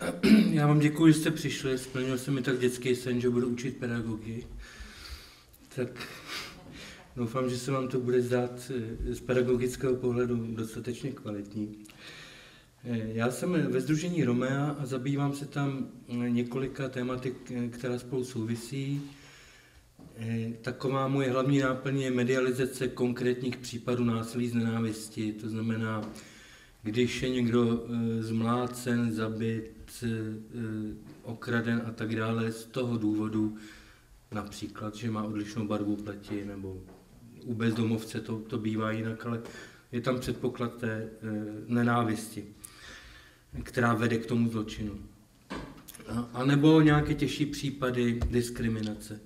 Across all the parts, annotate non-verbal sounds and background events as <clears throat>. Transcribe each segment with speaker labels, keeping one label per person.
Speaker 1: <clears throat> Já vám děkuji, že jste přišli. Splnil se mi tak dětský sen, že budu učit pedagogy. Tak <laughs> doufám, že se vám to bude zdát eh, z pedagogického pohledu dostatečně kvalitní. Eh, já jsem ve Združení Romea a zabývám se tam eh, několika tématy, která spolu souvisí. Taková moje hlavní náplň je medializace konkrétních případů násilí z nenávisti, to znamená, když je někdo zmlácen, zabit, okraden a tak dále z toho důvodu, například, že má odlišnou barvu pleti nebo u bezdomovce to, to bývá jinak, ale je tam předpoklad té e, nenávisti, která vede k tomu zločinu. A, nebo nějaké těžší případy diskriminace.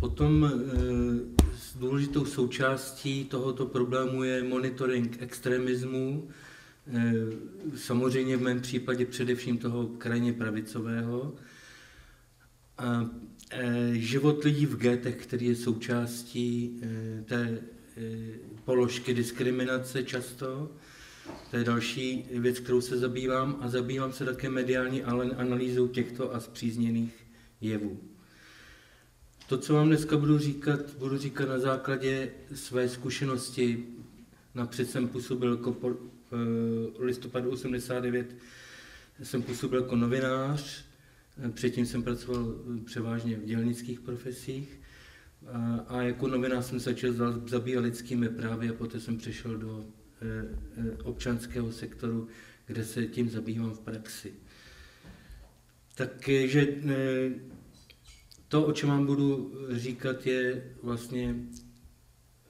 Speaker 1: Potom e, důležitou součástí tohoto problému je monitoring extremismu, samozřejmě v mém případě především toho krajně pravicového. A Eh, život lidí v getech, který je součástí eh, té eh, položky diskriminace často. To je další věc, kterou se zabývám a zabývám se také mediální analýzou těchto a zpřízněných jevů. To, co vám dneska budu říkat, budu říkat na základě své zkušenosti. Napřed jsem působil jako po, v listopadu 89, jsem působil jako novinář, Předtím jsem pracoval převážně v dělnických profesích a, a jako novinář jsem začal zabývat lidskými právy a poté jsem přešel do e, e, občanského sektoru, kde se tím zabývám v praxi. Takže e, to, o čem vám budu říkat, je vlastně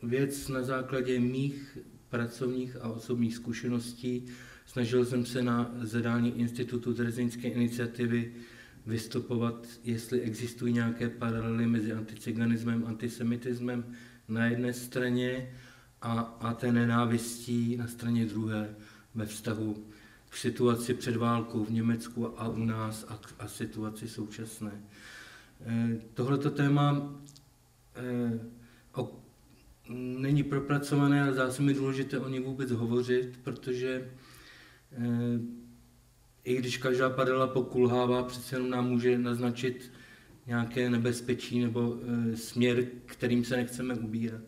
Speaker 1: věc na základě mých pracovních a osobních zkušeností. Snažil jsem se na zadání Institutu Terezínské iniciativy vystupovat, jestli existují nějaké paralely mezi anticiganismem, antisemitismem na jedné straně a, a té nenávistí na straně druhé ve vztahu k situaci před válkou v Německu a u nás a, a situaci současné. E, tohleto téma e, o, není propracované, ale zdá se mi důležité o ní vůbec hovořit, protože e, i když každá padela pokulhává, přece jenom nám může naznačit nějaké nebezpečí nebo e, směr, kterým se nechceme ubírat.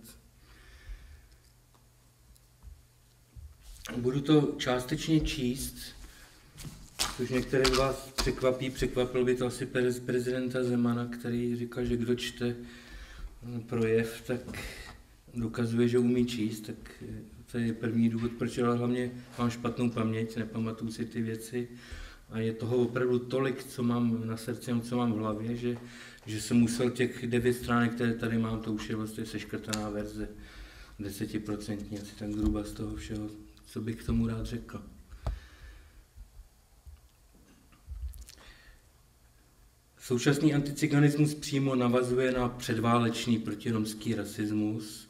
Speaker 1: Budu to částečně číst, což některé z vás překvapí, překvapil by to asi prezidenta Zemana, který říkal, že kdo čte projev, tak dokazuje, že umí číst, tak to je první důvod, proč ale hlavně mám špatnou paměť, nepamatuju si ty věci a je toho opravdu tolik, co mám na srdci, co mám v hlavě, že, že jsem musel těch devět stránek, které tady mám, to už je vlastně seškrtaná verze, desetiprocentní, asi tak zhruba z toho všeho, co bych k tomu rád řekl. Současný anticiganismus přímo navazuje na předválečný protiromský rasismus,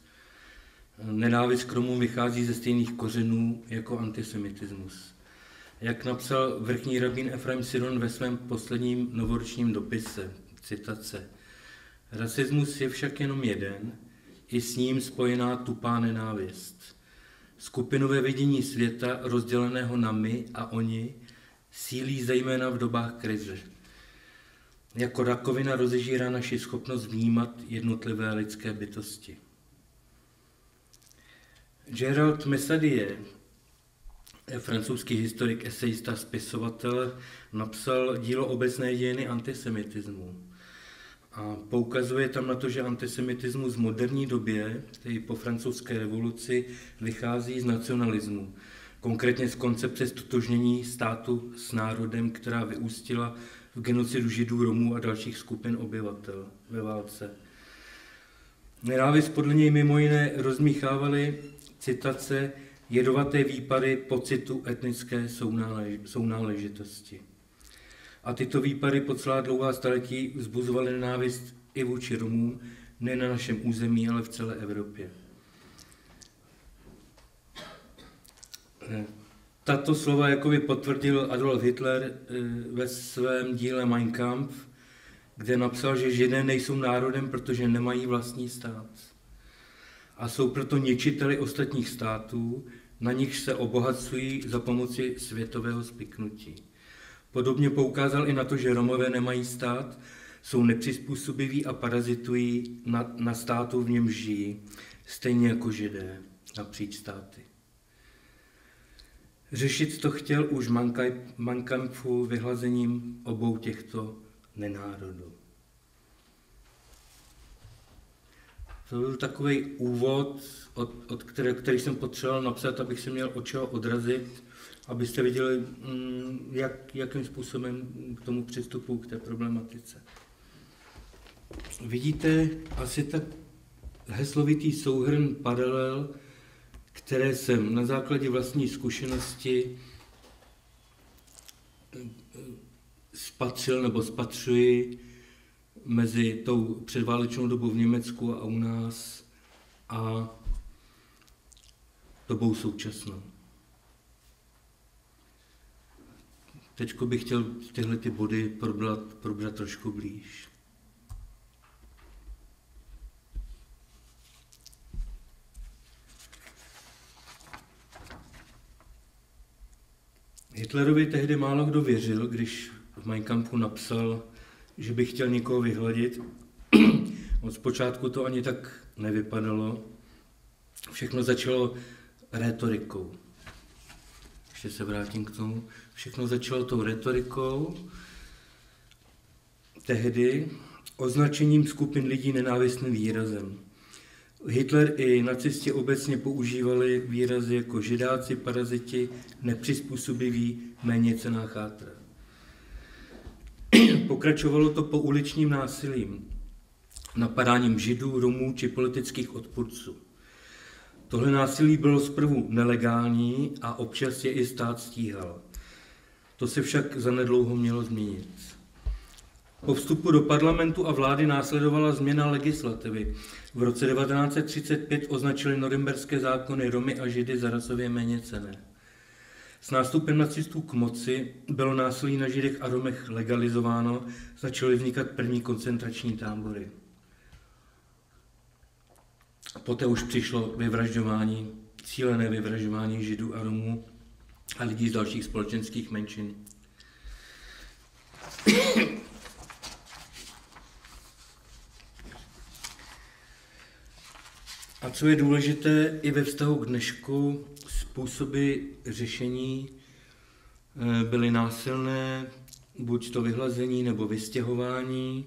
Speaker 1: Nenávist k Romům vychází ze stejných kořenů jako antisemitismus. Jak napsal vrchní rabín Efraim Siron ve svém posledním novoročním dopise, citace, Rasismus je však jenom jeden, i s ním spojená tupá nenávist. Skupinové vidění světa, rozděleného na my a oni, sílí zejména v dobách krize. Jako rakovina rozežírá naši schopnost vnímat jednotlivé lidské bytosti. Gerald Messadie, francouzský historik, esejista, spisovatel, napsal dílo obecné dějiny antisemitismu. A poukazuje tam na to, že antisemitismus v moderní době, tedy po francouzské revoluci, vychází z nacionalismu. Konkrétně z koncepce stotožnění státu s národem, která vyústila v genocidu židů, Romů a dalších skupin obyvatel ve válce. Nenávist podle něj mimo jiné rozmíchávali citace jedovaté výpady pocitu etnické sounáležitosti. A tyto výpady po celá dlouhá staletí vzbuzovaly nenávist i vůči Romům, ne na našem území, ale v celé Evropě. Tato slova jakoby potvrdil Adolf Hitler eh, ve svém díle Mein Kampf, kde napsal, že židé nejsou národem, protože nemají vlastní stát a jsou proto ničiteli ostatních států, na nichž se obohacují za pomoci světového spiknutí. Podobně poukázal i na to, že Romové nemají stát, jsou nepřizpůsobiví a parazitují na, na státu, v něm žijí, stejně jako židé napříč státy. Řešit to chtěl už Mankampfu vyhlazením obou těchto nenárodů. To byl takový úvod, od, od které, který jsem potřeboval napsat, abych se měl od čeho odrazit, abyste viděli, mm, jak, jakým způsobem k tomu přistupu, k té problematice. Vidíte asi tak heslovitý souhrn paralel, které jsem na základě vlastní zkušenosti spatřil nebo spatřuji mezi tou předválečnou dobou v Německu a u nás a dobou současnou. Teď bych chtěl tyhle ty body probrat, probrat trošku blíž. Hitlerovi tehdy málo kdo věřil, když v Mein Kampfu napsal, že by chtěl někoho vyhladit. <clears throat> Od zpočátku to ani tak nevypadalo. Všechno začalo retorikou. Ještě se vrátím k tomu. Všechno začalo tou retorikou. Tehdy označením skupin lidí nenávistným výrazem. Hitler i nacisti obecně používali výrazy jako židáci, paraziti, nepřizpůsobiví, méně cená chátra. Pokračovalo to po uličním násilím, napadáním židů, Romů či politických odpůrců. Tohle násilí bylo zprvu nelegální a občas je i stát stíhal. To se však zanedlouho mělo změnit. Po vstupu do parlamentu a vlády následovala změna legislativy. V roce 1935 označili norimberské zákony Romy a Židy za rasově méně cené. S nástupem nacistů k moci bylo násilí na Židech a Romech legalizováno, začaly vznikat první koncentrační tábory. Poté už přišlo vyvražďování, cílené vyvražďování Židů a Romů a lidí z dalších společenských menšin. A co je důležité i ve vztahu k dnešku, způsoby řešení eh, byly násilné, buď to vyhlazení nebo vystěhování.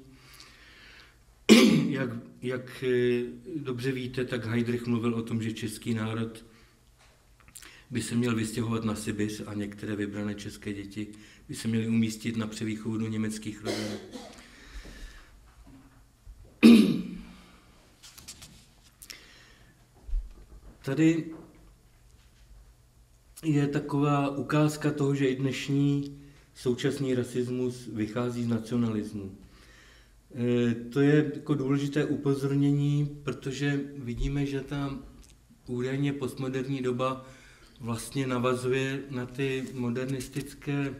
Speaker 1: <clears throat> Jak, jak eh, dobře víte, tak Heidrich mluvil o tom, že český národ by se měl vystěhovat na Sibiř a některé vybrané české děti by se měly umístit na převýchovu do německých rodin. <clears throat> Tady je taková ukázka toho, že i dnešní současný rasismus vychází z nacionalismu. E, to je jako důležité upozornění, protože vidíme, že ta údajně postmoderní doba vlastně navazuje na ty modernistické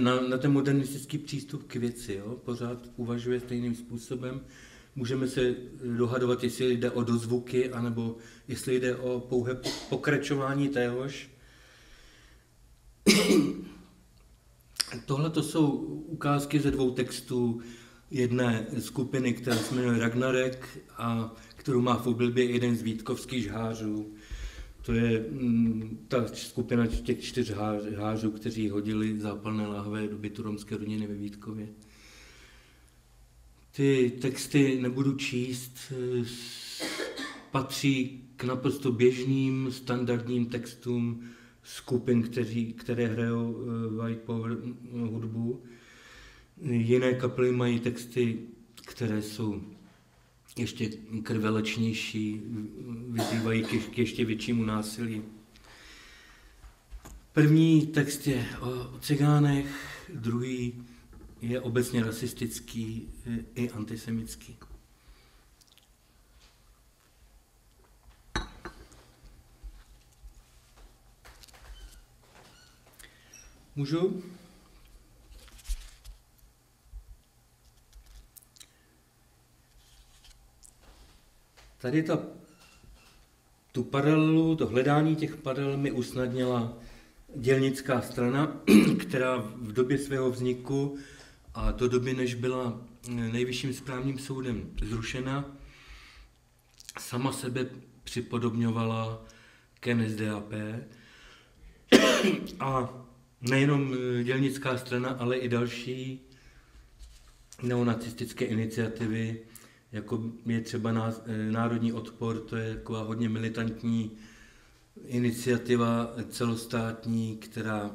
Speaker 1: na, na ten modernistický přístup k věci. Jo? Pořád uvažuje stejným způsobem. Můžeme se dohadovat, jestli jde o dozvuky, anebo jestli jde o pouhé pokračování téhož. <clears throat> Tohle to jsou ukázky ze dvou textů jedné skupiny, která se jmenuje Ragnarek a kterou má v oblibě jeden z vítkovských žhářů. To je mm, ta skupina těch čtyř hářů, kteří hodili zápalné láhve do bytu romské rodiny ve Vítkově. Ty texty nebudu číst, patří k naprosto běžným, standardním textům skupin, kteří, které hrajou eh, white power hudbu. Jiné kapely mají texty, které jsou ještě krvelečnější, vyzývají k ještě většímu násilí. První text je o cigánech, druhý je obecně rasistický i antisemický. Můžu? Tady ta, tu paralelu, to hledání těch paralel mi usnadnila dělnická strana, <clears throat> která v době svého vzniku a do doby, než byla nejvyšším správním soudem zrušena, sama sebe připodobňovala k NSDAP a nejenom dělnická strana, ale i další neonacistické iniciativy, jako je třeba Národní odpor, to je taková hodně militantní iniciativa celostátní, která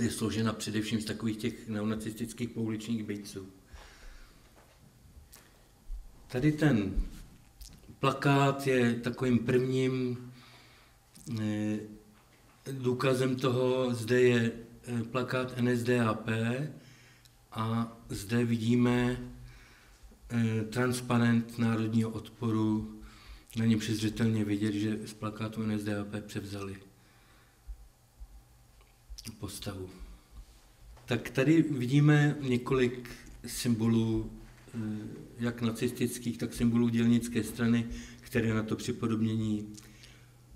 Speaker 1: je složena především z takových těch neonacistických pouličních bejců. Tady ten plakát je takovým prvním eh, důkazem toho, zde je eh, plakát NSDAP a zde vidíme eh, transparent národního odporu na něm přizřetelně vidět, že z plakátu NSDAP převzali postavu. Tak tady vidíme několik symbolů, eh, jak nacistických, tak symbolů dělnické strany, které na to připodobnění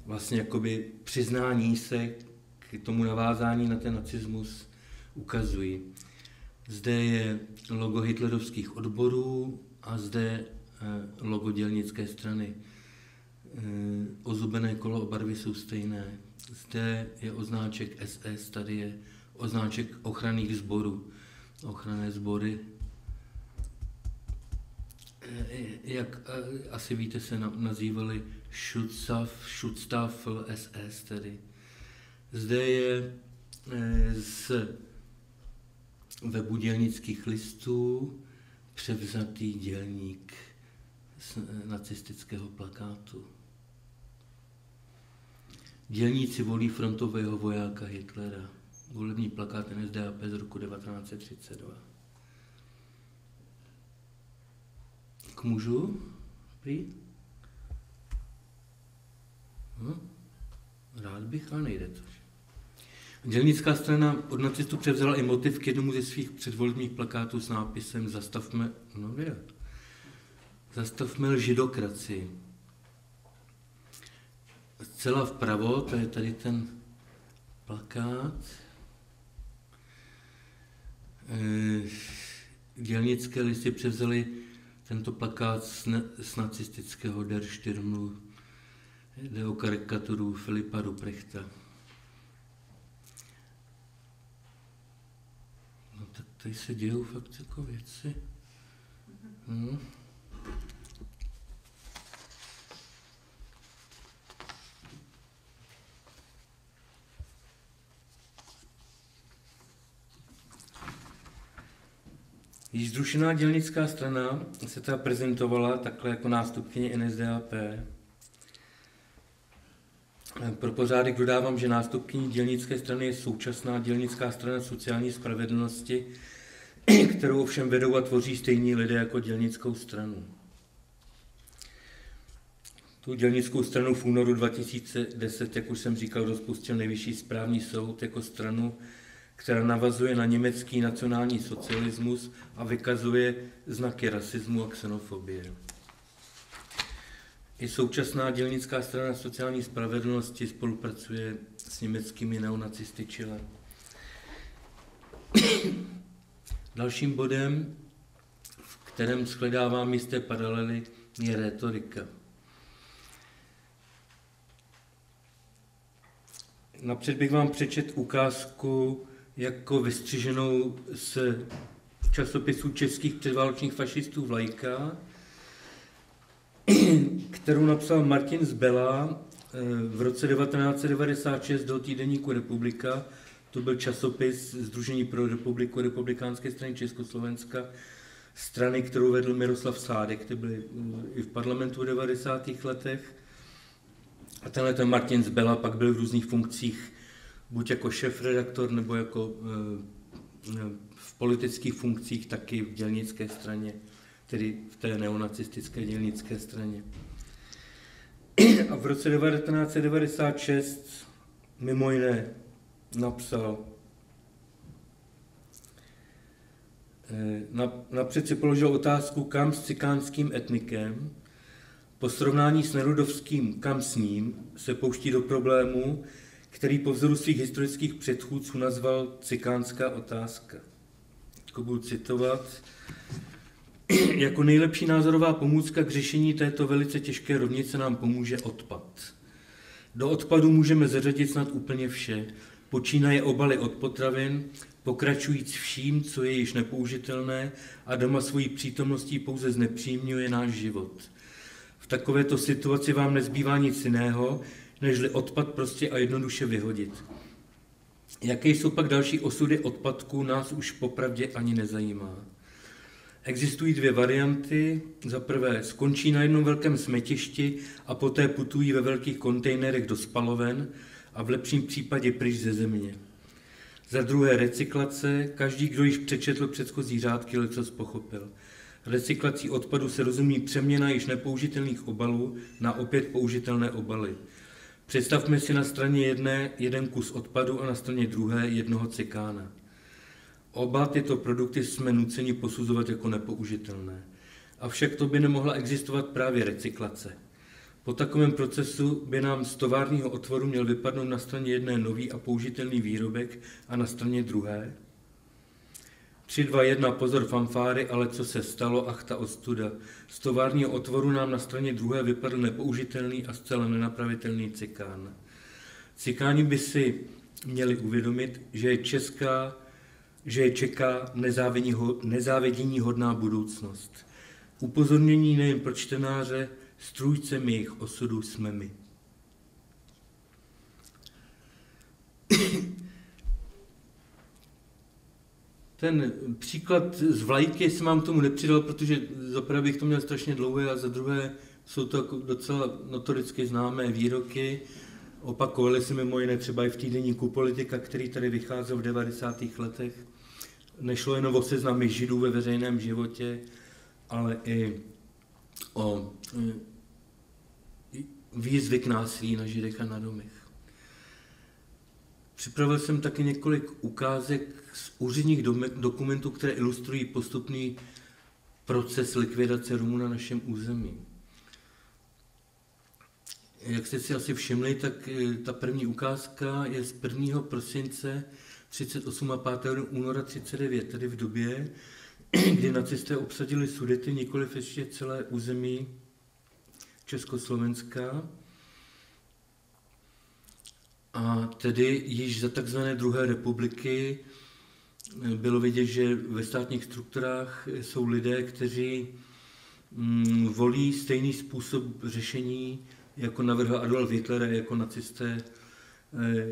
Speaker 1: vlastně jakoby přiznání se k tomu navázání na ten nacismus ukazují. Zde je logo hitlerovských odborů a zde eh, logo dělnické strany. Eh, ozubené kolo barvy jsou stejné. Zde je označek SS, tady je označek ochranných sborů. Ochranné sbory, eh, jak eh, asi víte, se nazývali Schutzstaff, Schutzstaffel SS tedy. Zde je z webu dělnických listů převzatý dělník z nacistického plakátu. Dělníci volí frontového vojáka Hitlera. Volební plakát NSDAP z roku 1932. K mužu? Prý? No, rád bych, ale nejde to. Dělnická strana od nacistů převzala i motiv k jednomu ze svých předvolebních plakátů s nápisem Zastavme, no Zastavme židokracii zcela vpravo, to je tady ten plakát. Eh, dělnické listy převzali tento plakát z, z nacistického Der Stürmlu, jde o karikaturu Filipa Ruprechta. No tak tady se dějou fakt jako věci. Hmm. Již zrušená dělnická strana se teda prezentovala takhle jako nástupkyně NSDAP. Pro pořádek dodávám, že nástupkyní dělnické strany je současná dělnická strana sociální spravedlnosti, <clears throat> kterou ovšem vedou a tvoří stejní lidé jako dělnickou stranu. Tu dělnickou stranu v únoru 2010, jak už jsem říkal, rozpustil nejvyšší správní soud jako stranu, která navazuje na německý nacionální socialismus a vykazuje znaky rasismu a xenofobie. I současná dělnická strana sociální spravedlnosti spolupracuje s německými neonacisty Chile. Dalším bodem, v kterém shledávám jisté paralely, je retorika. Napřed bych vám přečet ukázku jako vystřiženou z časopisů českých předválečných fašistů Vlajka, kterou napsal Martin Zbela eh, v roce 1996 do týdeníku Republika. To byl časopis Združení pro republiku republikánské strany Československa, strany, kterou vedl Miroslav Sádek, který byl i v parlamentu v 90. letech. A tenhle ten Martin Zbela pak byl v různých funkcích buď jako šéf-redaktor nebo jako eh, v politických funkcích, taky v dělnické straně, tedy v té neonacistické dělnické straně. A v roce 1996 mimo jiné napsal, eh, napřed si položil otázku, kam s cikánským etnikem, po srovnání s nerudovským kam s ním, se pouští do problému, který po vzoru svých historických předchůdců nazval cikánská otázka. To budu citovat. <clears throat> Jako nejlepší názorová pomůcka k řešení této velice těžké rovnice nám pomůže odpad. Do odpadu můžeme zařadit snad úplně vše. Počínaje obaly od potravin, pokračujíc vším, co je již nepoužitelné a doma svojí přítomností pouze znepřímňuje náš život. V takovéto situaci vám nezbývá nic jiného, nežli odpad prostě a jednoduše vyhodit. Jaké jsou pak další osudy odpadků, nás už popravdě ani nezajímá. Existují dvě varianty. Za prvé skončí na jednom velkém smetišti a poté putují ve velkých kontejnerech do spaloven a v lepším případě pryč ze země. Za druhé recyklace, každý, kdo již přečetl předchozí řádky, leco pochopil. Recyklací odpadu se rozumí přeměna již nepoužitelných obalů na opět použitelné obaly. Představme si na straně jedné jeden kus odpadu a na straně druhé jednoho cikána. Oba tyto produkty jsme nuceni posuzovat jako nepoužitelné. Avšak to by nemohla existovat právě recyklace. Po takovém procesu by nám z továrního otvoru měl vypadnout na straně jedné nový a použitelný výrobek a na straně druhé 3, 2, 1, pozor fanfáry, ale co se stalo, ach ta ostuda. Z továrního otvoru nám na straně druhé vypadl nepoužitelný a zcela nenapravitelný cikán. Cikáni by si měli uvědomit, že je česká, že je čeká nezávidění hodná budoucnost. Upozornění nejen pro čtenáře, strůjcem jejich osudu jsme my. Ten příklad z vlajky jsem vám tomu nepřidal, protože zaprvé bych to měl strašně dlouhé a za druhé jsou to jako docela notoricky známé výroky. Opakovali se mimo jiné třeba i v týdenníku politika, který tady vycházel v 90. letech. Nešlo jen o seznamy židů ve veřejném životě, ale i o výzvy k násilí na židech a na domech. Připravil jsem taky několik ukázek z úředních dokumentů, které ilustrují postupný proces likvidace Rumů na našem území. Jak jste si asi všimli, tak eh, ta první ukázka je z 1. prosince 38 a 5. února 39, tedy v době, <clears throat> kdy nacisté obsadili Sudety, nikoliv ještě celé území Československa. A tedy již za takzvané druhé republiky eh, bylo vidět, že ve státních strukturách jsou lidé, kteří mm, volí stejný způsob řešení, jako navrhl Adolf Hitler, jako nacisté eh,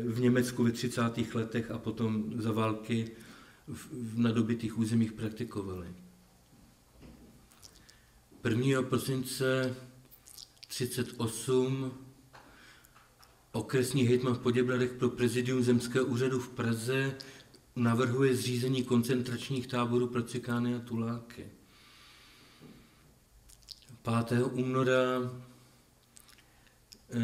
Speaker 1: v Německu ve 30. letech a potom za války v nadobitých územích praktikovali. 1. prosince 38 okresní hejtman v Poděbradech pro prezidium Zemského úřadu v Praze navrhuje zřízení koncentračních táborů pro cikány a tuláky. 5. února e,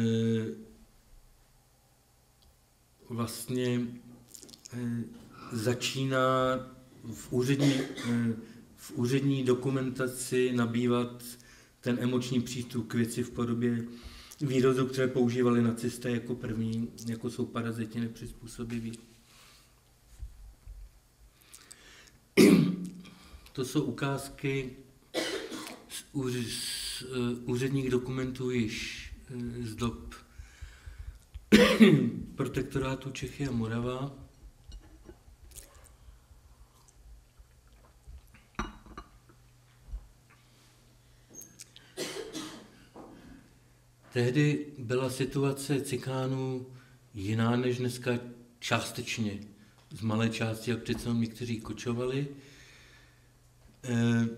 Speaker 1: vlastně e, začíná v úřední, e, v úřední dokumentaci nabývat ten emoční přístup k věci v podobě výrazů, které používali nacisté jako první, jako jsou paraziti nepřizpůsobiví. To jsou ukázky z, z uh, úředních dokumentů již uh, z dob <coughs> protektorátu Čechy a Morava. Tehdy byla situace cikánů jiná než dneska částečně. Z malé části, jak přece někteří kočovali. Eh,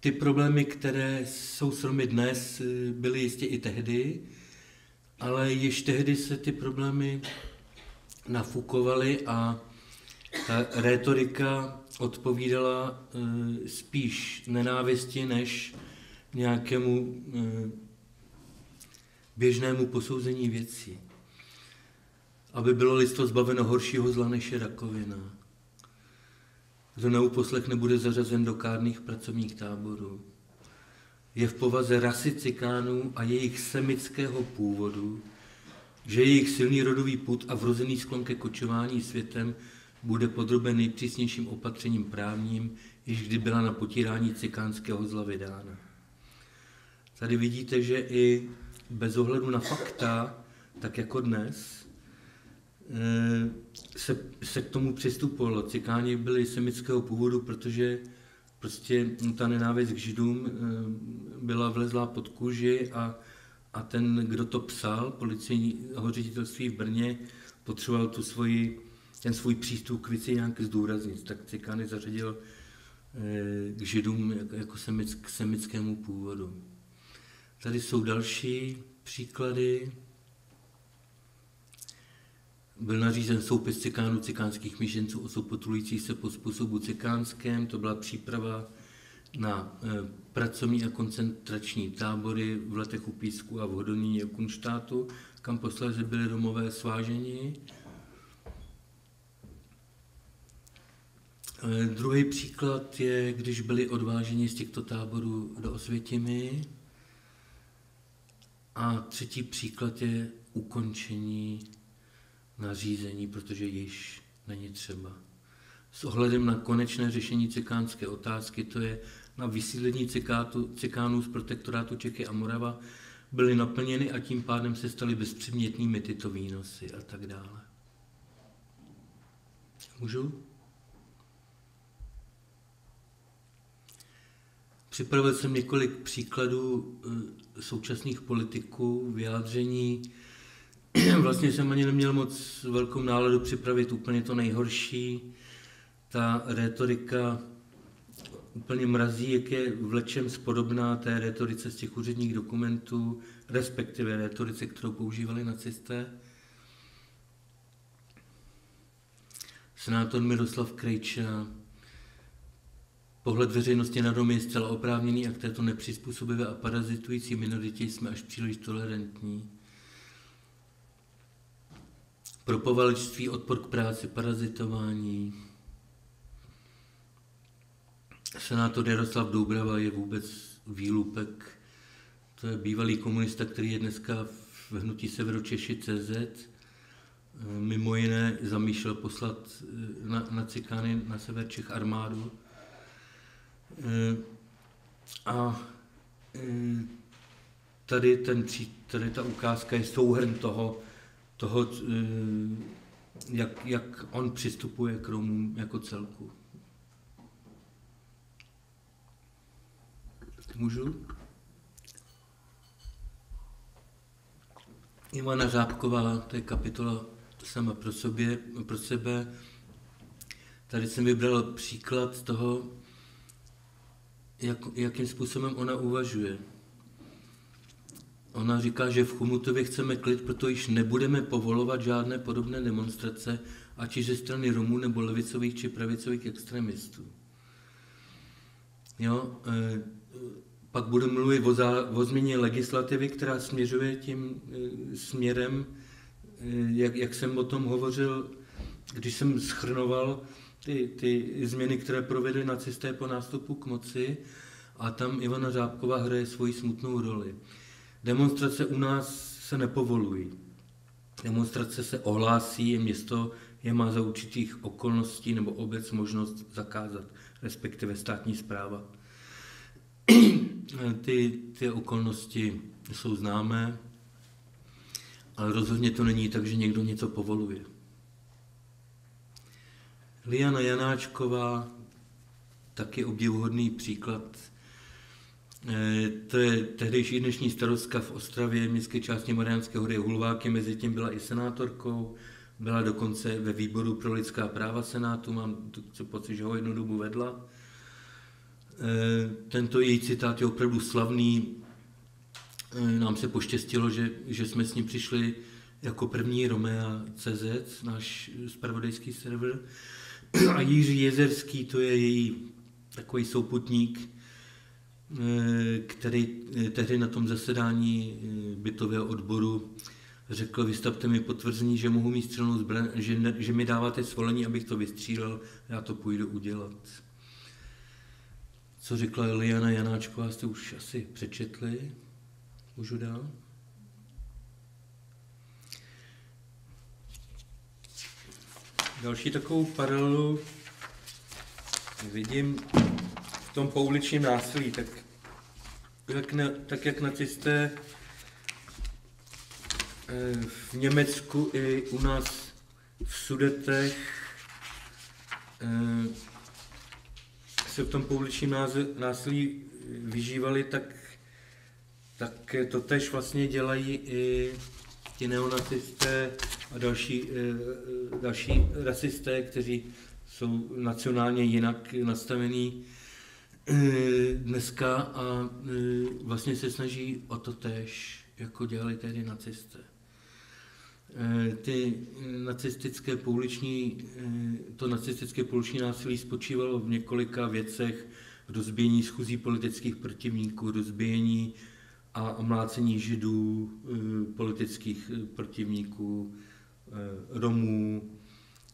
Speaker 1: ty problémy, které jsou s Romy dnes, eh, byly jistě i tehdy, ale již tehdy se ty problémy nafukovaly a ta rétorika odpovídala spíš nenávisti než nějakému eh, běžnému posouzení věcí. Aby bylo lidstvo zbaveno horšího zla než je rakovina. Kdo neuposlechne, bude zařazen do kárných pracovních táborů. je v povaze rasy cikánů a jejich semického původu, že jejich silný rodový put a vrozený sklon ke kočování světem bude podroben nejpřísnějším opatřením právním, již kdy byla na potírání cikánského zla vydána. Tady vidíte, že i bez ohledu na fakta, tak jako dnes, eh, se, se k tomu přistupovalo. Cikáni byli semického původu, protože prostě ta nenávist k židům eh, byla vlezlá pod kůži a, a ten, kdo to psal, policejního ředitelství v Brně, potřeboval tu svoji, ten svůj přístup k věci nějak zdůraznit. Tak Cikány zařadil eh, k židům jako, jako k semickému původu. Tady jsou další příklady. Byl nařízen soupis cikánů, cikánských myšlenců, osob potulujících se po způsobu cikánském. To byla příprava na e, pracovní a koncentrační tábory v letech u Písku a v Hodoníně Kunštátu, kam posléze byly domové svážení. E, druhý příklad je, když byli odváženi z těchto táborů do Osvětimi. A třetí příklad je ukončení nařízení, protože již není třeba. S ohledem na konečné řešení cikánské otázky, to je na vysílení cikátu, cikánů z protektorátu Čechy a Morava, byly naplněny a tím pádem se staly bezpředmětnými tyto výnosy a tak dále. Můžu? Připravil jsem několik příkladů eh, současných politiků, vyjádření. <clears throat> Vlastně jsem ani neměl moc velkou náladu připravit úplně to nejhorší. Ta retorika úplně mrazí, jak je vlečem spodobná té retorice z těch úředních dokumentů, respektive retorice, kterou používali nacisté. Senátor Miroslav Krejča Pohled veřejnosti na domy je zcela oprávněný a k této nepřizpůsobivé a parazitující minoritě jsme až příliš tolerantní. Pro povalečství odpor k práci, parazitování. Senátor Jaroslav Doubrava je vůbec výlupek. To je bývalý komunista, který je dneska v hnutí Severočeši CZ. Mimo jiné zamýšlel poslat na, na Cikány na sever Čech armádu Eh, a eh, tady, ten, tady ta ukázka je souhrn toho, toho eh, jak, jak on přistupuje k Romům jako celku. Můžu? Ivana Řábková, to je kapitola sama pro, sobě, pro sebe. Tady jsem vybral příklad toho, jak, jakým způsobem ona uvažuje. Ona říká, že v Chumutově chceme klid, proto již nebudeme povolovat žádné podobné demonstrace, ať ze strany Romů nebo levicových či pravicových extremistů. Jo, e, pak budu mluvit o, zá, o změně legislativy, která směřuje tím e, směrem, e, jak, jak jsem o tom hovořil, když jsem schrnoval ty, ty změny, které provedly nacisté po nástupu k moci a tam Ivana Řábková hraje svoji smutnou roli. Demonstrace u nás se nepovolují. Demonstrace se ohlásí, město je má za určitých okolností nebo obec možnost zakázat, respektive státní zpráva. <clears throat> ty, ty okolnosti jsou známé, ale rozhodně to není tak, že někdo něco povoluje. Liana Janáčková, taky obdivuhodný příklad. Eh, to je tehdejší dnešní starostka v Ostravě, městské části Mariánské hory Hulváky, mezi tím byla i senátorkou, byla dokonce ve výboru pro lidská práva Senátu, mám pocit, že ho jednu dobu vedla. Eh, tento její citát je opravdu slavný. Eh, nám se poštěstilo, že, že jsme s ním přišli jako první Romea CZ, náš spravodajský server. A Jiří Jezerský, to je její takový souputník, eh, který eh, tehdy na tom zasedání eh, bytového odboru řekl, vystavte mi potvrzení, že mohu mít střelnou zbraň, že, že mi dáváte svolení, abych to vystřílel, já to půjdu udělat. co řekla Eliana Janáčková, jste už asi přečetli. Můžu dál? Další takovou paralelu vidím v tom pouličním násilí, tak jak, ne, tak jak nacisté eh, v Německu i u nás v Sudetech eh, se v tom pouličním násilí vyžívali, tak, tak to tež vlastně dělají i ti neonacisté a další, eh, další rasisté, kteří jsou nacionálně jinak nastavení eh, dneska a eh, vlastně se snaží o to tež, jako dělali tehdy nacisté. Ty nacistické pouliční, to nacistické pouliční násilí spočívalo v několika věcech, v rozbíjení schůzí politických protivníků, rozbíjení a mlácení židů, politických protivníků, Romů,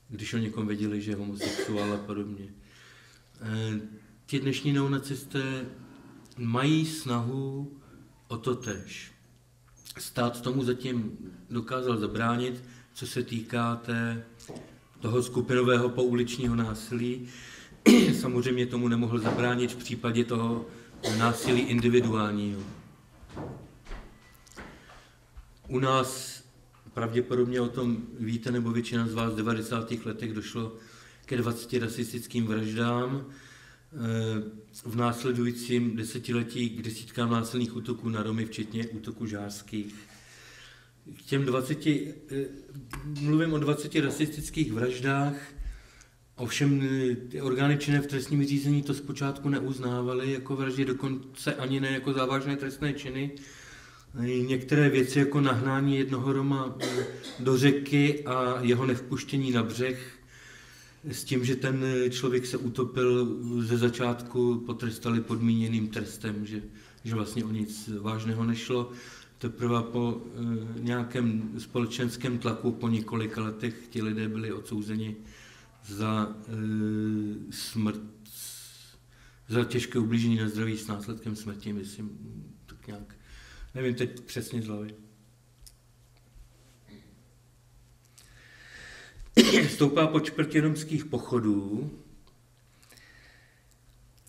Speaker 1: když o někom věděli, že je homosexuál a podobně. Eh, ti dnešní neonacisté mají snahu o to tež. Stát tomu zatím dokázal zabránit, co se týká té, toho skupinového pouličního násilí. <clears throat> Samozřejmě tomu nemohl zabránit v případě toho násilí individuálního. U nás Pravděpodobně o tom víte, nebo většina z vás v 90. letech došlo ke 20 rasistickým vraždám. Eh, v následujícím desetiletí k desítkám násilných útoků na Romy, včetně útoků žářských. K těm 20, eh, mluvím o 20 rasistických vraždách, ovšem eh, ty orgány činné v trestním řízení to zpočátku neuznávaly jako vraždy, dokonce ani ne jako závažné trestné činy, Některé věci jako nahnání jednoho Roma eh, do řeky a jeho nevpuštění na břeh s tím, že ten člověk se utopil ze začátku, potrestali podmíněným trestem, že, že vlastně o nic vážného nešlo. Teprve po e, nějakém společenském tlaku po několika letech ti lidé byli odsouzeni za e, smrt, za těžké ublížení na zdraví s následkem smrti, myslím, tak nějak Nevím teď přesně z hlavy. Stoupá počet romských pochodů.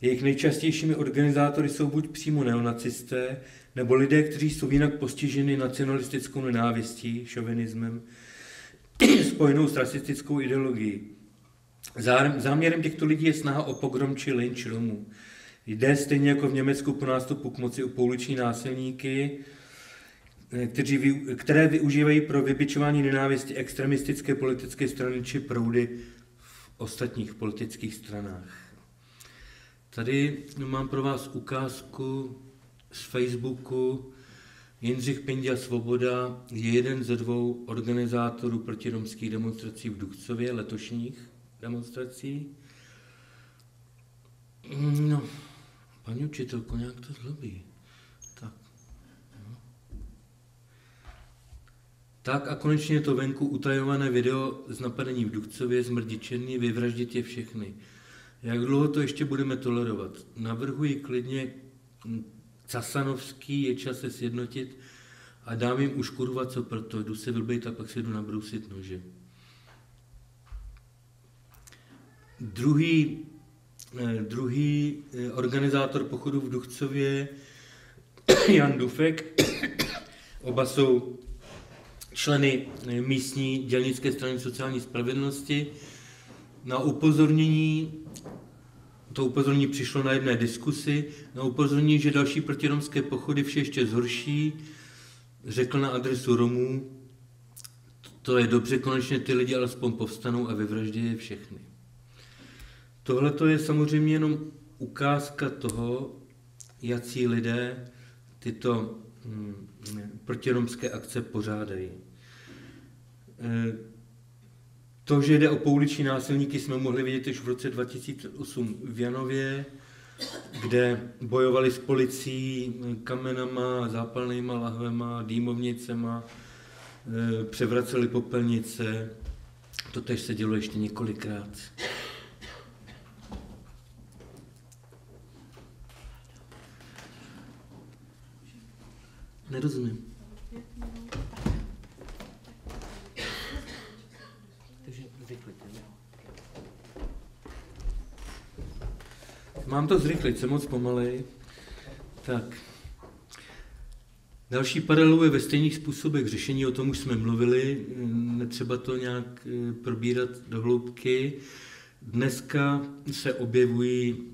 Speaker 1: Jejich nejčastějšími organizátory jsou buď přímo neonacisté, nebo lidé, kteří jsou jinak postiženi nacionalistickou nenávistí, šovinismem, <clears throat> spojenou s rasistickou ideologií. Záměrem těchto lidí je snaha o pogrom či lynč Romů. Jde stejně jako v Německu po nástupu k moci o pouliční násilníky, kteří, které využívají pro vybičování nenávisti extremistické politické strany či proudy v ostatních politických stranách. Tady mám pro vás ukázku z Facebooku. Jindřich Pindia Svoboda je jeden ze dvou organizátorů protiromských demonstrací v Duchcově, letošních demonstrací. No, Paní učitelko, nějak to zlobí. Tak. No. Tak a konečně je to venku utajované video z napadení v Duchcově, zmrdí černý, vyvraždit je všechny. Jak dlouho to ještě budeme tolerovat? Navrhuji klidně Casanovský, je čas se sjednotit a dám jim už kurva co proto, jdu se vylbejt a pak se jdu nabrousit nože. Druhý druhý eh, organizátor pochodu v Duchcově, <coughs> Jan Dufek. <coughs> Oba jsou členy eh, místní dělnické strany sociální spravedlnosti. Na upozornění, to upozornění přišlo na jedné diskusi, na upozornění, že další protiromské pochody vše ještě zhorší, řekl na adresu Romů, to je dobře, konečně ty lidi alespoň povstanou a vyvraždí je všechny. Tohle je samozřejmě jenom ukázka toho, jaký lidé tyto hm, protiromské akce pořádají. E, to, že jde o pouliční násilníky, jsme mohli vidět už v roce 2008 v Janově, kde bojovali s policií kamenama, zápalnýma lahvema, dýmovnicema, e, převraceli popelnice. To tež se dělo ještě několikrát. Nerozumím. Takže Mám to zrychlit, jsem moc pomalej. Tak. Další paralelu je ve stejných způsobech řešení, o tom už jsme mluvili, netřeba to nějak eh, probírat do hloubky. Dneska se objevují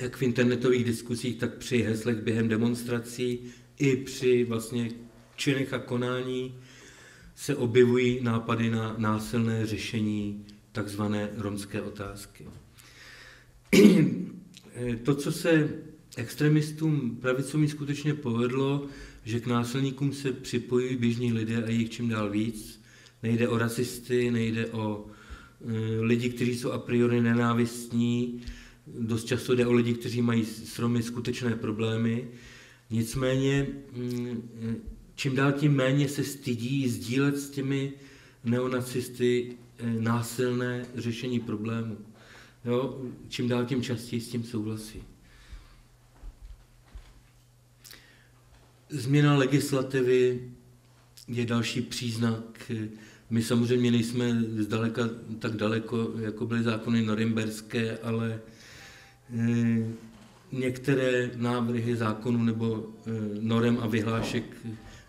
Speaker 1: jak v internetových diskusích, tak při heslech během demonstrací, i při vlastně činech a konání se objevují nápady na násilné řešení takzvané romské otázky. <clears throat> To, co se extremistům pravicovým skutečně povedlo, že k násilníkům se připojují běžní lidé a jich čím dál víc. Nejde o rasisty, nejde o e, lidi, kteří jsou a priori nenávistní, dost často jde o lidi, kteří mají s Romy skutečné problémy. Nicméně mm, čím dál tím méně se stydí sdílet s těmi neonacisty e, násilné řešení problému. Jo? Čím dál tím častěji s tím souhlasí. Změna legislativy je další příznak. My samozřejmě nejsme zdaleka tak daleko, jako byly zákony norimberské, ale eh, některé návrhy zákonů nebo eh, norem a vyhlášek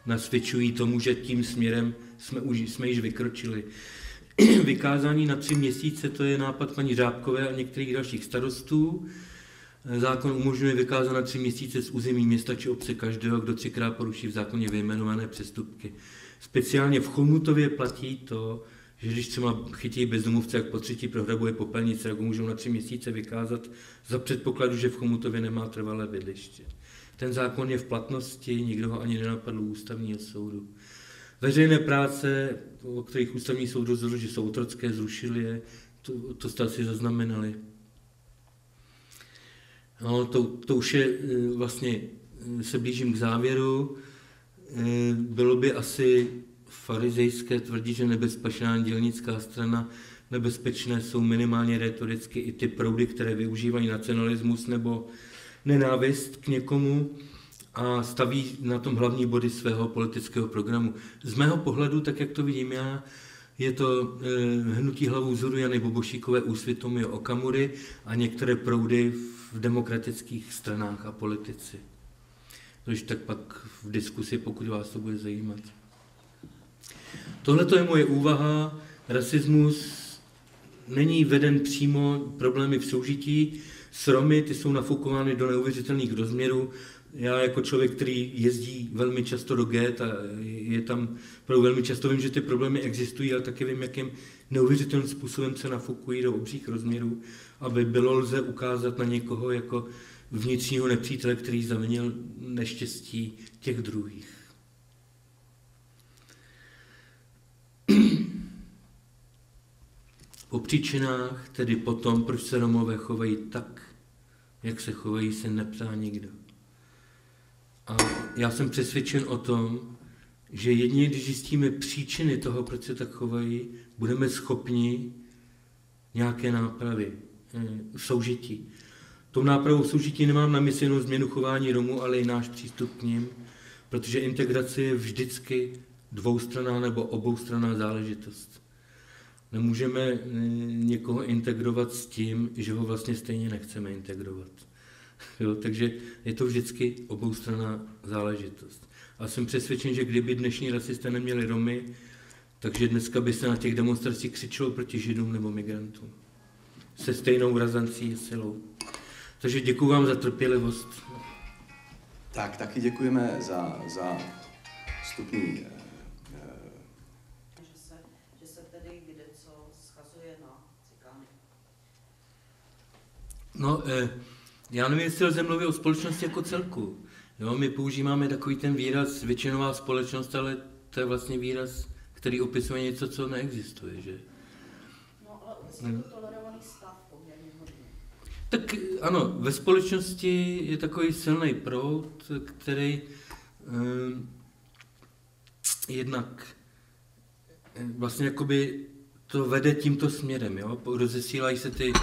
Speaker 1: nasvědčují tomu, že tím směrem jsme, už, jsme již vykročili. <clears throat> Vykázání na tři měsíce, to je nápad paní Řábkové a některých dalších starostů. Zákon umožňuje vykázat na tři měsíce z území města či obce každého, kdo třikrát poruší v zákoně vyjmenované přestupky. Speciálně v Chomutově platí to, že když třeba chytí bezdomovce, jak po třetí prohrabuje popelnice, jak ho můžou na tři měsíce vykázat za předpokladu, že v Chomutově nemá trvalé bydliště. Ten zákon je v platnosti, nikdo ho ani nenapadl u ústavního soudu. Veřejné práce, o kterých ústavní soud rozhodl, že jsou otrocké, zrušili je, to, to jste asi zaznamenali. No, to, to už je eh, vlastně, eh, se blížím k závěru. Eh, bylo by asi farizejské tvrdit, že nebezpečná dělnická strana nebezpečné jsou minimálně retoricky i ty proudy, které využívají nacionalismus nebo nenávist k někomu a staví na tom hlavní body svého politického programu. Z mého pohledu, tak jak to vidím já, je to hnutí hlavou vzoru Jany Bobošíkové úsvit Okamury a některé proudy v v demokratických stranách a politici. Což tak pak v diskusi, pokud vás to bude zajímat. Tohle je moje úvaha. Rasismus není veden přímo problémy v soužití. S Romy, ty jsou nafukovány do neuvěřitelných rozměrů. Já jako člověk, který jezdí velmi často do GET a je tam velmi často, vím, že ty problémy existují, ale taky vím, jakým neuvěřitelným způsobem se nafukují do obřích rozměrů aby bylo lze ukázat na někoho jako vnitřního nepřítele, který zavinil neštěstí těch druhých. O příčinách, tedy potom, proč se Romové chovají tak, jak se chovají, se neptá nikdo. A já jsem přesvědčen o tom, že jedině, když zjistíme příčiny toho, proč se tak chovají, budeme schopni nějaké nápravy. Eh, soužití. Tou nápravou soužití nemám na mysli jenom změnu chování Romů, ale i náš přístup k ním, protože integrace je vždycky dvoustraná nebo oboustraná záležitost. Nemůžeme eh, někoho integrovat s tím, že ho vlastně stejně nechceme integrovat. <laughs> Jo, takže je to vždycky oboustraná záležitost. A jsem přesvědčen, že kdyby dnešní rasisté neměli Romy, takže dneska by se na těch demonstracích křičelo proti židům nebo migrantům se stejnou razancí silou. Takže děkuji vám za trpělivost.
Speaker 2: Tak, taky děkujeme za, za vstupní eh,
Speaker 3: že se, že se tedy kde co schazuje na cikány.
Speaker 1: No, eh, já nevím, jestli lze mluvit o společnosti jako celku. Jo, my používáme takový ten výraz většinová společnost, ale to je vlastně výraz, který opisuje něco, co neexistuje, že?
Speaker 3: No, ale hmm. to
Speaker 1: tak ano, ve společnosti je takový silný proud, který eh, jednak eh, vlastně jakoby to vede tímto směrem. Jo? Rozesílají se ty,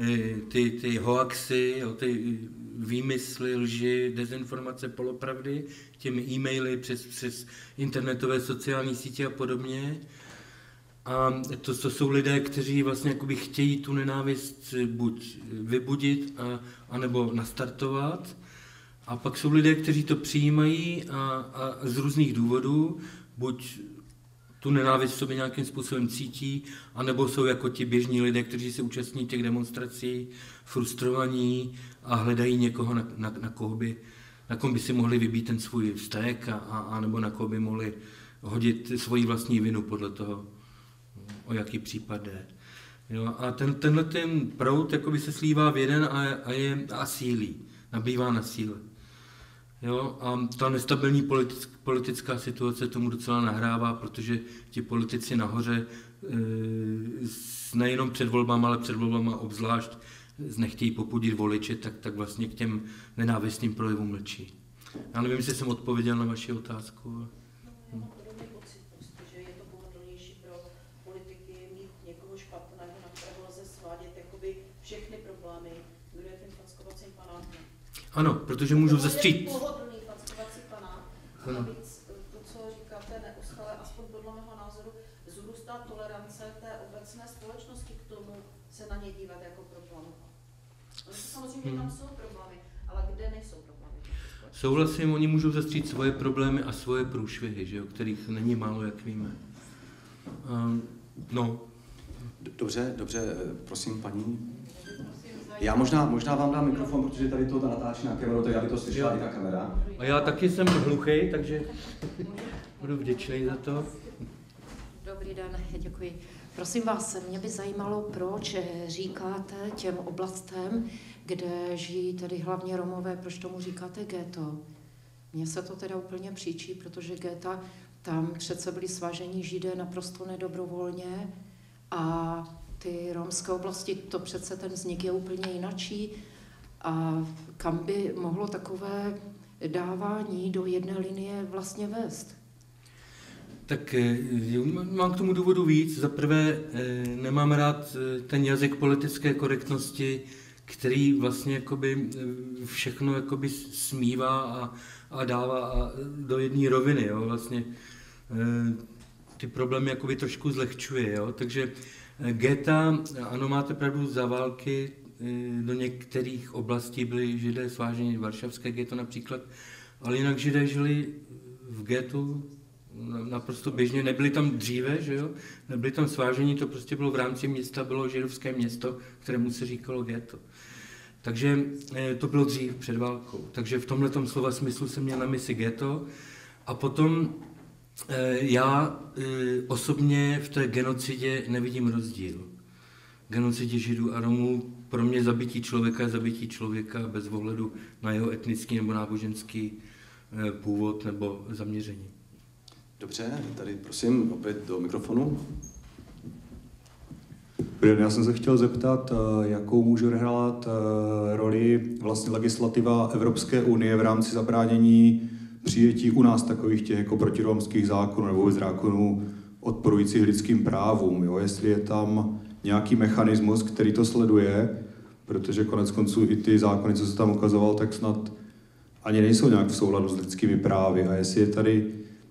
Speaker 1: eh, ty, ty hoaxy, jo? ty výmysly, lži, dezinformace, polopravdy těmi e-maily přes, přes internetové sociální sítě a podobně. A to, to jsou lidé, kteří vlastně chtějí tu nenávist buď vybudit, a, anebo nastartovat. A pak jsou lidé, kteří to přijímají a, a z různých důvodů, buď tu nenávist v sobě nějakým způsobem cítí, anebo jsou jako ti běžní lidé, kteří se účastní těch demonstrací, frustrovaní a hledají někoho, na, na, na koho by, na kom by si mohli vybít ten svůj vztek a, a, a nebo na koho by mohli hodit svoji vlastní vinu podle toho, o jaký případ jde. Jo, a ten, tenhle ten prout se slívá v jeden a, a, je, a sílí, nabývá na síle. Jo, a ta nestabilní politická, politická situace tomu docela nahrává, protože ti politici nahoře e, nejenom před volbama, ale před volbama obzvlášť nechtějí popudit voliče, tak, tak vlastně k těm nenávistným projevům mlčí. Já nevím, jestli jsem odpověděl na vaši otázku.
Speaker 3: No, prostě.
Speaker 1: Ano, protože můžu zastřít.
Speaker 3: Pohodlný fackovací panák. Ano. Navíc eh, to, co říkáte, neustále, aspoň podle mého názoru, zrůstá tolerance té obecné společnosti k tomu se na ně dívat jako problém. Samozřejmě tam hmm. jsou problémy, ale kde nejsou problémy?
Speaker 1: Souhlasím, oni můžou zastřít svoje problémy a svoje průšvihy, že jo, kterých není málo, jak víme. Um, no.
Speaker 2: Dobře, dobře, prosím paní. Já možná, možná vám dám mikrofon, protože tady to natáčí na kameru, tak aby to slyšela i ta kamera.
Speaker 1: A já taky jsem hluchý, takže budu vděčný za to.
Speaker 4: Dobrý den, děkuji. Prosím vás, mě by zajímalo, proč říkáte těm oblastem, kde žijí tedy hlavně Romové, proč tomu říkáte ghetto? Mně se to teda úplně příčí, protože geta, tam přece byli svažení židé naprosto nedobrovolně a ty romské oblasti, to přece ten vznik je úplně jinačí. A kam by mohlo takové dávání do jedné linie vlastně vést?
Speaker 1: Tak eh, mám k tomu důvodu víc. Za prvé eh, nemám rád eh, ten jazyk politické korektnosti, který vlastně jakoby všechno jakoby smívá a, a dává do jedné roviny. Jo? Vlastně ty problémy jakoby trošku zlehčuje. Jo? Takže geta, ano, máte pravdu, za války do některých oblastí byly židé sváženi, varšavské geto například, ale jinak židé žili v getu naprosto běžně, nebyli tam dříve, že jo? nebyli tam svážení, to prostě bylo v rámci města, bylo židovské město, kterému se říkalo ghetto. Takže eh, to bylo dřív, před válkou. Takže v tomhle slova smyslu jsem měl na mysli ghetto. A potom eh, já eh, osobně v té genocidě nevidím rozdíl. Genocidě Židů a Romů pro mě zabití člověka je zabití člověka bez ohledu na jeho etnický nebo náboženský původ nebo zaměření.
Speaker 2: Dobře, tady prosím opět do mikrofonu.
Speaker 5: Já jsem se chtěl zeptat, eh, jakou může hrát eh, roli vlastně legislativa Evropské unie v rámci zabránění přijetí u nás takových těch jako protiromských zákonů nebo zákonů odporujících lidským právům. Jo? Jestli je tam nějaký mechanismus, který to sleduje, protože konec konců i ty zákony, co se tam ukazoval, tak snad ani nejsou nějak v souladu s lidskými právy. A jestli je tady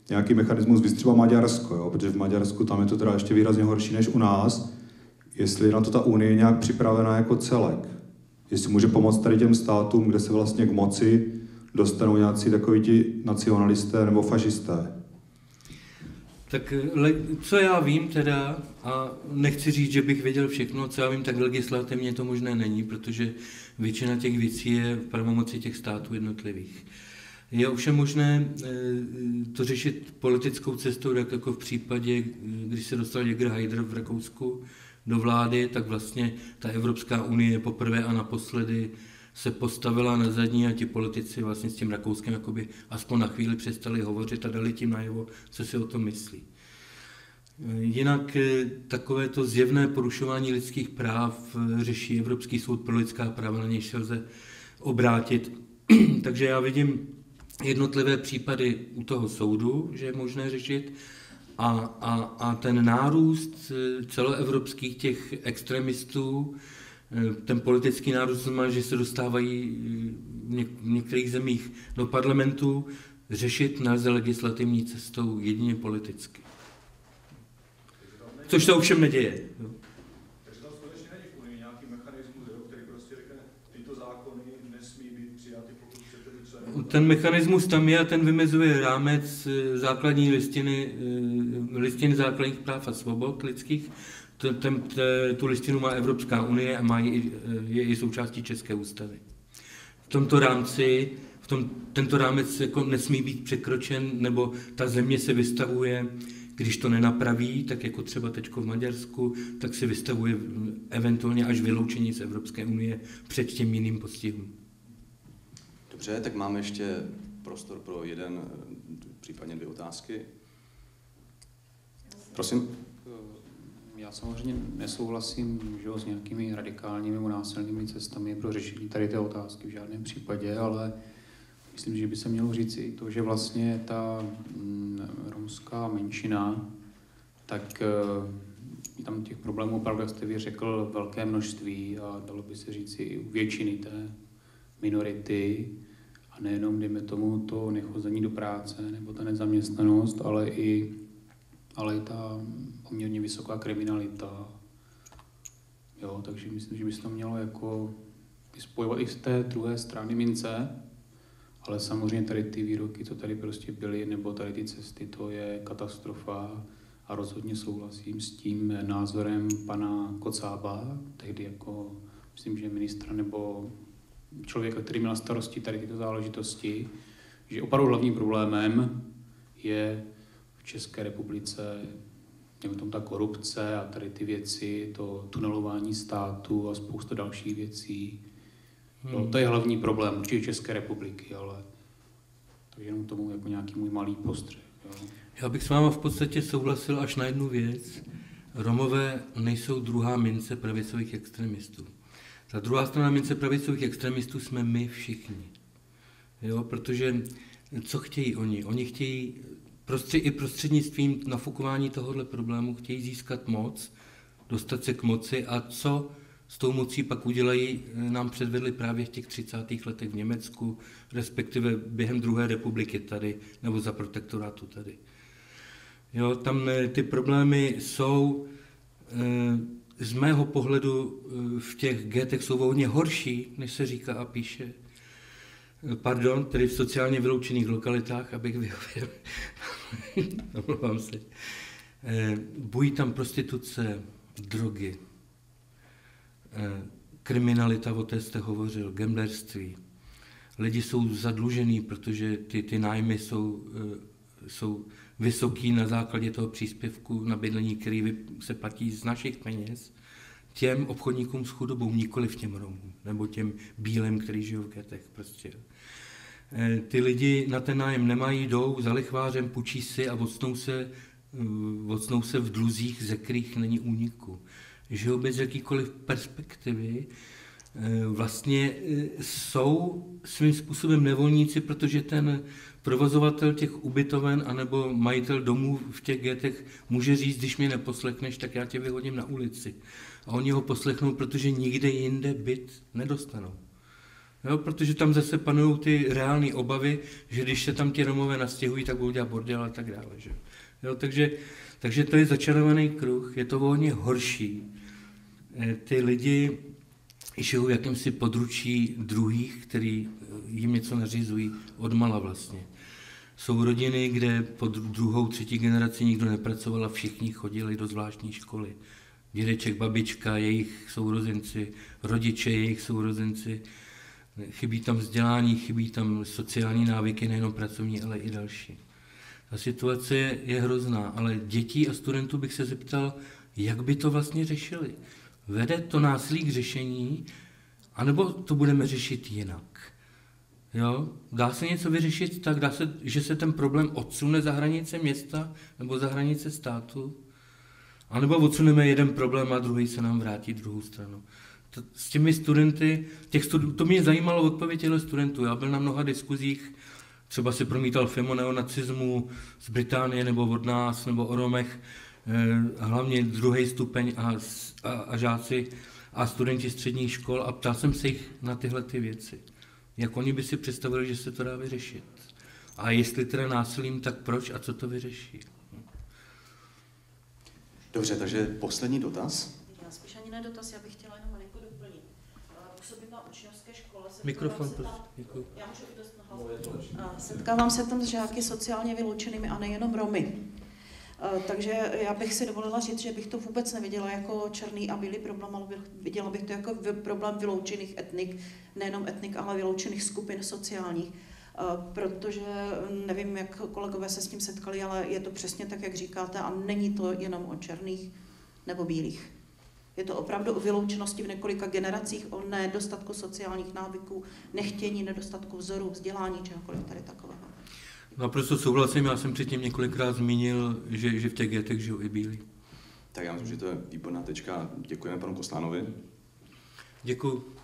Speaker 5: nějaký mechanismus, víc třeba Maďarsko, jo? protože v Maďarsku tam je to teda ještě výrazně horší než u nás, jestli je na to ta Unie nějak připravená jako celek. Jestli může pomoct tady těm státům, kde se vlastně k moci dostanou nějací takoví ti nacionalisté nebo fašisté.
Speaker 1: Tak co já vím teda, a nechci říct, že bych věděl všechno, co já vím, tak legislativně to možné není, protože většina těch věcí je v pravomoci těch států jednotlivých. Je ovšem možné eh, to řešit politickou cestou, tak jako v případě, když se dostal Jäger Haider v Rakousku do vlády, tak vlastně ta Evropská unie poprvé a naposledy se postavila na zadní a ti politici vlastně s tím Rakouskem jakoby aspoň na chvíli přestali hovořit a dali tím najevo, co si o tom myslí. Eh, jinak eh, takovéto zjevné porušování lidských práv řeší Evropský soud pro lidská práva, na něj se lze obrátit. <clears throat> Takže já vidím jednotlivé případy u toho soudu, že je možné řešit, A, a, a ten nárůst celoevropských těch extremistů, ten politický nárůst znamená, že se dostávají v některých zemích do parlamentu, řešit nelze legislativní cestou jedině politicky. Což se ovšem neděje.
Speaker 5: Takže tam skutečně není v Unii nějaký mechanismus, který prostě řekne, tyto zákony nesmí být přijaty, pokud chcete být členem.
Speaker 1: Ten mechanismus tam je a ten vymezuje rámec eh, základní listiny, eh, listiny základních práv a svobod lidských. Ten, ten, tu listinu má Evropská unie a má eh, je i součástí České ústavy. V tomto rámci v tom, tento rámec jako nesmí být překročen, nebo ta země se vystavuje když to nenapraví, tak jako třeba teď v Maďarsku, tak se vystavuje eventuálně až vyloučení z Evropské unie před tím jiným postihům.
Speaker 2: Dobře, tak máme ještě prostor pro jeden, případně dvě otázky. Prosím.
Speaker 6: Já samozřejmě nesouhlasím že, s nějakými radikálními nebo násilnými cestami pro řešení tady té otázky v žádném případě, ale myslím, že by se mělo říct i to, že vlastně ta mm, romská menšina, tak eh, tam těch problémů opravdu, jak jste vy řekl, velké množství a dalo by se říct i u většiny té minority nejenom, dejme tomu, to nechození do práce nebo ta nezaměstnanost, ale i, ale i ta poměrně vysoká kriminalita. Jo, takže myslím, že by se to mělo jako spojovat i z té druhé strany mince, ale samozřejmě tady ty výroky, co tady prostě byly, nebo tady ty cesty, to je katastrofa a rozhodně souhlasím s tím názorem pana Kocába, tehdy jako, myslím, že ministra nebo člověka, který měl starosti tady tyto záležitosti, že opravdu hlavním problémem je v České republice nebo tom ta korupce a tady ty věci, to tunelování státu a spousta dalších věcí, No, hmm. No, to je hlavní problém určitě České republiky, ale to je jenom tomu jako nějaký můj malý postřeh. Jo.
Speaker 1: Já bych s váma v podstatě souhlasil až na jednu věc. Romové nejsou druhá mince pravicových extremistů. Ta druhá strana mince pravicových extremistů jsme my všichni. Jo, protože co chtějí oni? Oni chtějí prostřed, i prostřednictvím nafukování tohohle problému chtějí získat moc, dostat se k moci a co s tou mocí pak udělají, eh, nám předvedli právě v těch 30. letech v Německu, respektive během druhé republiky tady, nebo za protektorátu tady. Jo, tam eh, ty problémy jsou eh, z mého pohledu v těch getech jsou hodně horší, než se říká a píše. Pardon, tedy v sociálně vyloučených lokalitách, abych vyhověl. <laughs> Omlouvám se. Bojí tam prostituce, drogy, Eh, kriminalita, o té jste hovořil, gamblerství. Lidi jsou zadlužení, protože ty, ty nájmy jsou, eh, jsou vysoký na základě toho příspěvku na bydlení, který se platí z našich peněz, těm obchodníkům s chudobou, nikoli v těm Romům, nebo těm bílem, který žijou v getech. Prostě. Eh, ty lidi na ten nájem nemají, jdou za lichvářem, půjčí si a odstnou se, odstnou se v dluzích, ze kterých není úniku žijou bez jakýkoliv perspektivy, eh, vlastně eh, jsou svým způsobem nevolníci, protože ten provozovatel těch ubytoven anebo majitel domů v těch getech může říct, když mě neposlechneš, tak já tě vyhodím na ulici. A oni ho poslechnou, protože nikde jinde byt nedostanou. Jo, protože tam zase panují ty reální obavy, že když se tam ti Romové nastěhují, tak budou dělat bordel a tak dále. Že? Jo, takže, takže to je začarovaný kruh, je to volně horší. Eh, ty lidi žijou v jakémsi područí druhých, který eh, jim něco nařizují odmala vlastně. Jsou rodiny, kde po druhou, třetí generaci nikdo nepracoval a všichni chodili do zvláštní školy. Dědeček, babička, jejich sourozenci, rodiče, jejich sourozenci. Chybí tam vzdělání, chybí tam sociální návyky, nejenom pracovní, ale i další. Ta situace je hrozná, ale dětí a studentů bych se zeptal, jak by to vlastně řešili. Vede to násilí k řešení, anebo to budeme řešit jinak? Jo? Dá se něco vyřešit tak, dá se, že se ten problém odsune za hranice města nebo za hranice státu? A nebo odsuneme jeden problém a druhý se nám vrátí druhou stranu. To, s těmi studenty, těch stud, to mě zajímalo odpověď těchto studentů. Já byl na mnoha diskuzích třeba si promítal film o neonacismu z Británie nebo od nás, nebo o Romech, eh, hlavně druhý stupeň a, a, a žáci a studenti středních škol a ptal jsem se jich na tyhle ty věci. Jak oni by si představili, že se to dá vyřešit. A jestli teda násilím, tak proč a co to vyřeší.
Speaker 2: Dobře, takže poslední dotaz.
Speaker 3: Já spíš ani ne dotaz, já bych chtěla jenom malinko doplnit. Působím na učňovské škole.
Speaker 1: Mikrofon, prosím. Děkuji.
Speaker 3: Já můžu i dost Setkávám se tam s žáky sociálně vyloučenými a nejenom Romy. Takže já bych si dovolila říct, že bych to vůbec neviděla jako černý a bílý problém, ale viděla bych to jako problém vyloučených etnik, nejenom etnik, ale vyloučených skupin sociálních. Protože nevím, jak kolegové se s tím setkali, ale je to přesně tak, jak říkáte, a není to jenom o černých nebo bílých. Je to opravdu o vyloučenosti v několika generacích, o nedostatku sociálních návyků, nechtění, nedostatku vzoru, vzdělání, čehokoliv tady takového.
Speaker 1: Naprosto souhlasím, já jsem předtím několikrát zmínil, že, že v těch getech žijou i bílí.
Speaker 2: Tak já myslím, že to je výborná tečka. Děkujeme panu Koslánovi.
Speaker 1: Děkuji.